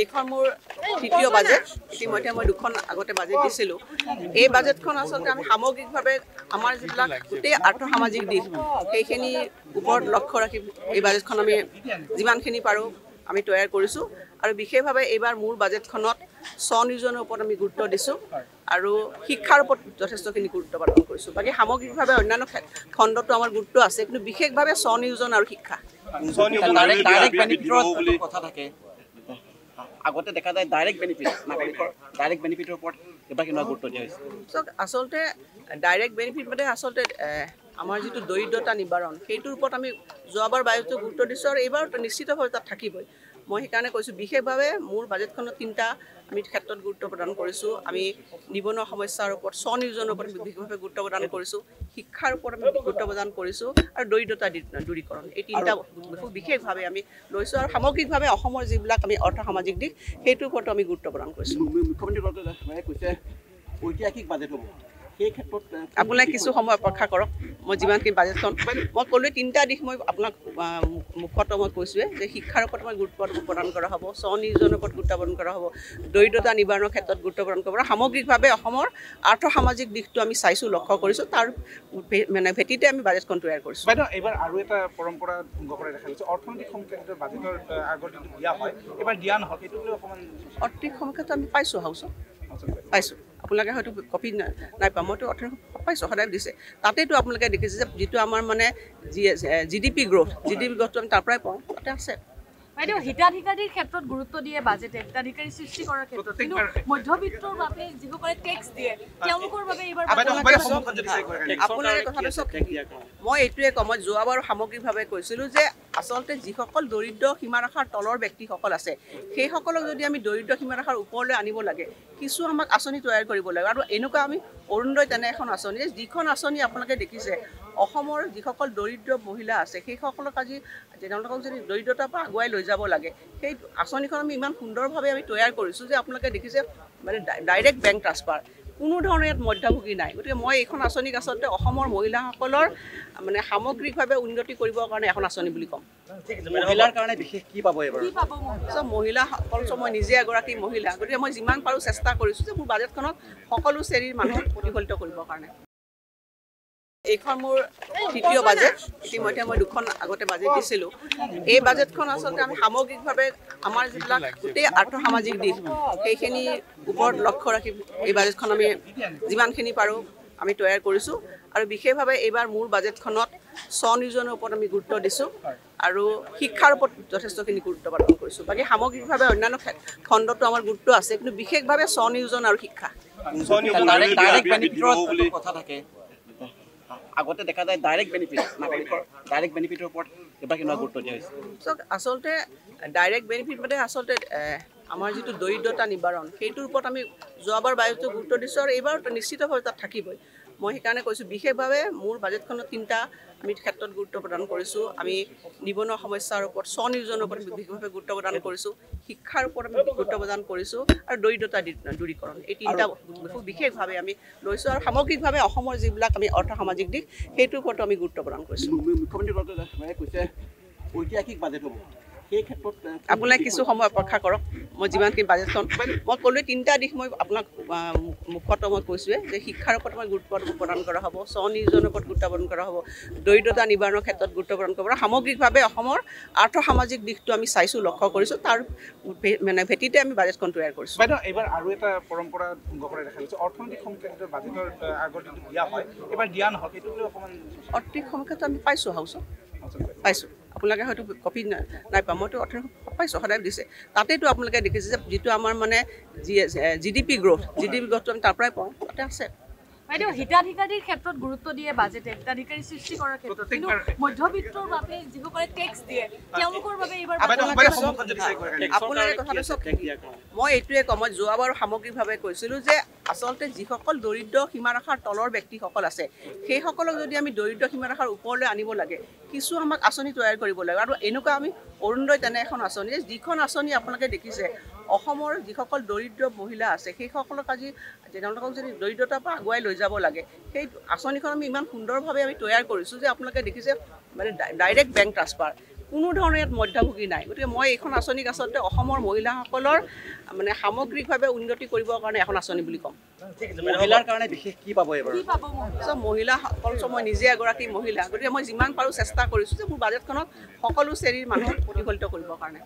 এইখন মোৰ তৃতীয় বাজেট। ইতিমধ্যে মই দুখন আগতে বাজেট দিছিলোঁ। এই বাজেটখন আচলতে আমি সামগ্ৰিকভাৱে আমাৰ যিবিলাক গোটেই আৰ্থসামাজিক দিশ সেইখিনি ওপৰত লক্ষ্য ৰাখি এই বাজেটখন আমি যিমানখিনি পাৰোঁ আমি তৈয়াৰ কৰিছোঁ। আৰু বিশেষভাৱে এইবাৰ মোৰ বাজেটখনত স্বনিয়োজনৰ ওপৰত আমি গুৰুত্ব দিছোঁ আৰু শিক্ষাৰ ওপৰত যথেষ্টখিনি গুৰুত্ব প্ৰদান কৰিছোঁ। বাকী সামগ্ৰিকভাৱে অন্যান্য খণ্ডতো আমাৰ গুৰুত্ব আছে কিন্তু বিশেষভাৱে স্বনিয়োজন আৰু শিক্ষা ডাইৰেক্ট ডাইৰেক্ট বেনিফিটৰ কথা থাকে আগতে দেখা যায় ডাইৰেক্ট বেনিফিট নাগৰিকৰ ডাইৰেক্ট বেনিফিটৰ ওপৰত কিবা কিবা গুৰুত্ব দিয়া হৈছে? চাওক আচলতে ডাইৰেক্ট বেনিফিট মানে আচলতে আমাৰ যিটো দৰিদ্ৰতা নিবাৰণ সেইটোৰ ওপৰত আমি যোৱাবাৰ বাজেটটো গুৰুত্ব দিছোঁ আৰু এইবাৰ নিশ্চিতভাৱে তাত থাকিবই। মই সেইকাৰণে কৈছোঁ বিশেষভাৱে মোৰ বাজেটখনত তিনিটা আমি ক্ষেত্ৰত গুৰুত্ব প্ৰদান কৰিছোঁ। আমি নিবনুৱা সমস্যাৰ ওপৰত স্বনিয়োজনৰ ওপৰত বিশেষভাৱে গুৰুত্ব প্ৰদান কৰিছোঁ। শিক্ষাৰ ওপৰত আমি গুৰুত্ব প্ৰদান কৰিছোঁ আৰু দৰিদ্ৰতা দূৰীকৰণ। এই তিনিটা বিশেষভাৱে আমি লৈছোঁ আৰু সামগ্ৰিকভাৱে অসমৰ যিবিলাক আমি অৰ্থ সামাজিক দিশ সেইটোৰ ওপৰতো আমি গুৰুত্ব প্ৰদান কৰিছোঁ। মুখ্যমন্ত্ৰীগৰাকীয়ে কৈছে ঐতিহাসিক বাজেট হ'ব। সেই ক্ষেত্ৰত আহ, আপোনাক কিছু সময় অপেক্ষা কৰক। মই যিমানখিনি বাজেটখন মই ক'লোৱে তিনিটা দিশ মই আপোনাক মুখত মই কৈছোঁৱে যে শিক্ষাৰ ওপৰত মই গুৰুত্ব প্ৰদান কৰা হ'ব স্বনিয়োজনৰ ওপৰত গুৰুত্ব প্ৰদান কৰা হ'ব দৰিদ্ৰতা নিবাৰণৰ ক্ষেত্ৰত গুৰুত্ব প্ৰদান কৰিব সামগ্ৰিকভাৱে অসমৰ আৰ্থ সামাজিক দিশটো আমি চাইছোঁ লক্ষ্য কৰিছোঁ তাৰ মানে ভেটিতে আমি বাজেটখন তৈয়াৰ কৰিছোঁ। বাইদেউ এইবাৰ আৰু এটা পৰম্পৰা ভংগ কৰা দেখা গৈছে। অৰ্থনৈতিক সংক্ৰান্ত বাজেটৰ আগত দিয়া হয় এইবাৰ দিয়া নহ'ল সেইটো অৰ্থনৈতিক সমীক্ষাটো আমি পাইছোঁ হাউচত। পাইছোঁ। আপোনালোকে হয়তো কপি নাই পোৱা। মইতো অৰ্থনৈতিক পাইছোঁ সদায় দিছে। তাতেইতো আপোনালোকে দেখিছে যে যিটো আমাৰ মানে G G D P growth G D P গ্ৰ'থটো আমি তাৰ পৰাই পাওঁ তাতে আছে। বাইদেউ হিতাধিকাৰীৰ ক্ষেত্ৰত গুৰুত্ব দিয়ে বাজেটে হিতাধিকাৰী সৃষ্টি কৰাৰ ক্ষেত্ৰত। কিন্তু মধ্যবিত্তৰ বাবে যিসকলে টেক্স দিয়ে তেওঁলোকৰ বাবে এইবাৰ আপোনালোকে কথাটো চাওক। মই এইটোৱে কওঁ মই যোৱাবাৰ সামগ্ৰিকভাৱে কৈছিলোঁ যে আচলতে যিসকল দৰিদ্ৰ সীমাৰেখাৰ তলৰ ব্যক্তিসকল আছে সেইসকলক যদি আমি দৰিদ্ৰ সীমাৰেখাৰ ওপৰলৈ আনিব লাগে কিছু আমাক আঁচনি তৈয়াৰ কৰিব লাগে। আৰু এনেকুৱা আমি অৰুণোদয় তেনে এখন আঁচনি যিখন আঁচনি আপোনালোকে দেখিছে অসমৰ যিসকল দৰিদ্ৰ মহিলা আছে সেইসকলক আজি তেওঁলোকক যদি দৰিদ্ৰতাৰ পৰা আগুৱাই লৈ যাব লাগে সেই আঁচনিখন আমি ইমান সুন্দৰভাৱে আমি তৈয়াৰ কৰিছোঁ যে আপোনালোকে দেখিছে মানে ডাইৰেক্ট বেংক ট্ৰান্সফাৰ। কোনো ধৰণৰ ইয়াত মধ্যভোগী নাই। গতিকে মই এইখন আঁচনিক আচলতে অসমৰ মহিলাসকলৰ মানে সামগ্ৰিকভাৱে উন্নতি কৰিবৰ কাৰণে এখন আঁচনি বুলি ক'ম। মহিলাৰ কাৰণে বিশেষ কি পাব চব মহিলাসকল চব মই নিজে এগৰাকী মহিলা। গতিকে মই যিমান পাৰোঁ চেষ্টা কৰিছোঁ যে মোৰ বাজেটখনত সকলো শ্ৰেণীৰ মানুহক প্ৰতিফলিত কৰিবৰ কাৰণে। এইখন মোৰ তৃতীয় বাজেট। ইতিমধ্যে মই দুখন আগতে বাজেট দিছিলোঁ। এই বাজেটখন আচলতে আমি সামগ্ৰিকভাৱে আমাৰ যিবিলাক গোটেই আৰ্থসামাজিক দিশ সেইখিনি ওপৰত লক্ষ্য ৰাখি এই বাজেটখন আমি যিমানখিনি পাৰোঁ আমি তৈয়াৰ কৰিছোঁ। আৰু বিশেষভাৱে এইবাৰ মোৰ বাজেটখনত স্বনিয়োজনৰ ওপৰত আমি গুৰুত্ব দিছোঁ আৰু শিক্ষাৰ ওপৰত যথেষ্টখিনি গুৰুত্ব প্ৰদান কৰিছোঁ। বাকী সামগ্ৰিকভাৱে অন্যান্য খণ্ডতো আমাৰ গুৰুত্ব আছে কিন্তু বিশেষভাৱে স্বনিয়োজন আৰু শিক্ষা। কথা থাকে। আগতে দেখা যায় ডাইৰেক্ট বেনিফিট নাগৰিকৰ ডাইৰেক্ট বেনিফিটৰ ওপৰত কিবা কিবা গুৰুত্ব দিয়া হৈছে। চাওক আচলতে ডাইৰেক্ট বেনিফিট মানে আচলতে আমাৰ যিটো দৰিদ্ৰতা নিবাৰণ সেইটোৰ ওপৰত আমি যোৱাবাৰ বাজেটটো গুৰুত্ব দিছোঁ আৰু এইবাৰ নিশ্চিতভাৱে তাত থাকিবই। মই সেইকাৰণে কৈছোঁ বিশেষভাৱে মোৰ বাজেটখনত তিনিটা আমি ক্ষেত্ৰত গুৰুত্ব প্ৰদান কৰিছোঁ। আমি নিবনুৱা সমস্যাৰ ওপৰত স্বনিয়োজনৰ ওপৰত বিশেষভাৱে গুৰুত্ব প্ৰদান কৰিছোঁ। শিক্ষাৰ ওপৰত আমি গুৰুত্ব প্ৰদান কৰিছোঁ আৰু দৰিদ্ৰতা দূৰীকৰণ। এই তিনিটা বিশেষভাৱে আমি লৈছোঁ আৰু সামগ্ৰিকভাৱে অসমৰ যিবিলাক আমি অৰ্থ সামাজিক দিশ সেইটোৰ ওপৰতো আমি গুৰুত্ব প্ৰদান কৰিছোঁ। মুখ্যমন্ত্ৰীগৰাকীয়ে কৈছে ঐতিহাসিক বাজেট হ'ব। সেই ক্ষেত্ৰত আহ, আপোনাক কিছু সময় অপেক্ষা কৰক মই যিমানখিনি বাজেটখন মই ক'লোৱে তিনিটা দিশ মই আপোনাক মুখত মই কৈছোঁৱে যে শিক্ষাৰ ওপৰত মই গুৰুত্ব প্ৰদান কৰা হ'ব স্বনিয়োজনৰ ওপৰত গুৰুত্ব প্ৰদান কৰা হ'ব দৰিদ্ৰতা নিবাৰণৰ ক্ষেত্ৰত গুৰুত্ব প্ৰদান কৰিব আৰু সামগ্ৰিকভাৱে অসমৰ আৰ্থ সামাজিক দিশটো আমি চাইছোঁ লক্ষ্য কৰিছোঁ তাৰ মানে ভেটিতে আমি বাজেটখন তৈয়াৰ কৰিছোঁ। বাইদেউ এইবাৰ আৰু এটা পৰম্পৰা ভংগ কৰা দেখা গৈছে অৰ্থনৈতিক সংক্ৰান্ত বাজেটৰ আহ, আগত যিটো দিয়া হয় এইবাৰ দিয়া নহ'ল সেইটো লৈ অকণমান অৰ্থনৈতিক সমীক্ষাটো আমি পাইছোঁ হাউচত। পাইছোঁ। আপোনালোকে হয়তো কপি নাই পোৱা। মইতো অৰ্থনৈতিক পাইছোঁ সদায় দিছে। তাতেইতো আপোনালোকে দেখিছে যে যিটো আমাৰ মানে G G D P growth G D P গ্ৰ'থটো আমি তাৰ পৰাই পাওঁ তাতে আছে। বাইদেউ হিতাধিকাৰীৰ ক্ষেত্ৰত গুৰুত্ব দিয়ে বাজেটে হিতাধিকাৰী সৃষ্টি কৰাৰ ক্ষেত্ৰত। কিন্তু মধ্যবিত্তৰ বাবে যিসকলে টেক্স দিয়ে। তেওঁলোকৰ বাবে এইবাৰ আপোনালোকে কথাটো চাওক। মই এইটোৱে কওঁ মই যোৱাবাৰ সামগ্ৰিকভাৱে কৈছিলোঁ যে আচলতে যিসকল দৰিদ্ৰ সীমাৰেখাৰ তলৰ ব্যক্তিসকল আছে সেইসকলক যদি আমি দৰিদ্ৰ সীমাৰেখাৰ ওপৰলৈ আনিব লাগে কিছু আমাক আঁচনি তৈয়াৰ কৰিব লাগে। আৰু এনেকুৱা আমি অৰুণোদয় তেনে এখন আঁচনি যিখন আঁচনি আপোনালোকে দেখিছে অসমৰ যিসকল দৰিদ্ৰ মহিলা আছে সেইসকলক আজি তেওঁলোকক যদি দৰিদ্ৰতাৰ পৰা আগুৱাই লৈ যাব লাগে সেই আঁচনিখন আমি ইমান সুন্দৰভাৱে আমি তৈয়াৰ কৰিছোঁ যে আপোনালোকে দেখিছে মানে ডাইৰেক্ট বেংক ট্ৰান্সফাৰ। কোনো ধৰণৰ ইয়াত মধ্যভোগী নাই। গতিকে মই এইখন আঁচনিক আচলতে অসমৰ মহিলাসকলৰ মানে সামগ্ৰিকভাৱে উন্নতি কৰিবৰ কাৰণে এখন আঁচনি বুলি ক'ম। মহিলাৰ কাৰণে বিশেষ কি পাব কি চ' মহিলাসকল চ' মই নিজে এগৰাকী মহিলা গতিকে মই যিমান পাৰোঁ চেষ্টা কৰিছোঁ যে মোৰ বাজেটখনত সকলো শ্ৰেণীৰ মানুহক প্ৰতিফলিত কৰিবৰ কাৰণে।